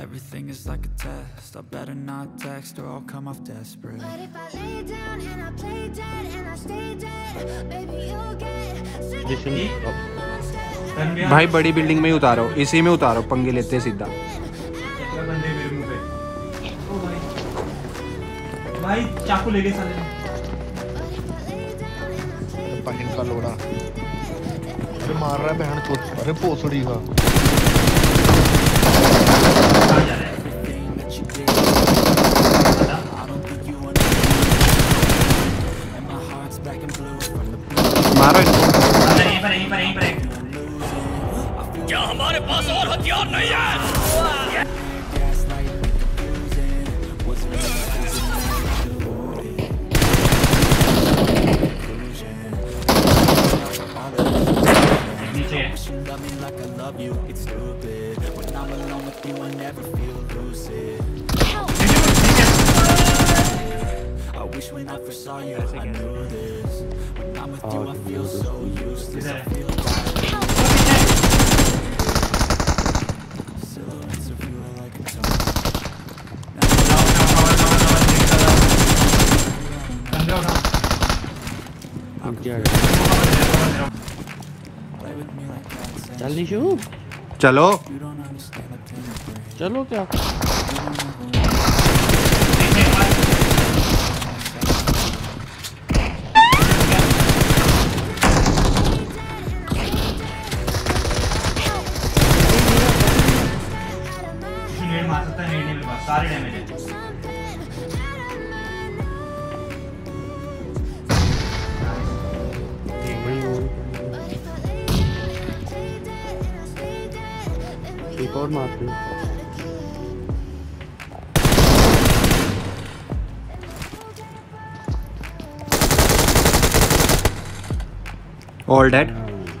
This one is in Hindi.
Everything is like a test. I better not text or I'll come off desperate. But if I lay down and I play dead and I stay dead, baby, you'll get sick of being a monster. भाई बड़ी बिल्डिंग में ही उतारो इसी में उतारो पंगे लेते सीधा भाई चाकू ले साले का लोड़ा अरे मार रहा है बहन को अरे पोसड़ी का मारो इनको अंदर यहीं पर यहीं पर यहीं पर एक gaslight me confusing. Was it नीचे है You love me like I love you, it's stupid. When I'm alone with you, I never feel lucid. wish when I first saw you, I knew this. When I'm with you, I feel so useless. I इधर है feel silhouettes of you are like a tone. कंधे उठा Play with me like cats and चल निशु चलो you don't understand the pain it brings. चलो क्या मार मेरे पास सारे डैमेज है एक और मारते हैं ऑल डेड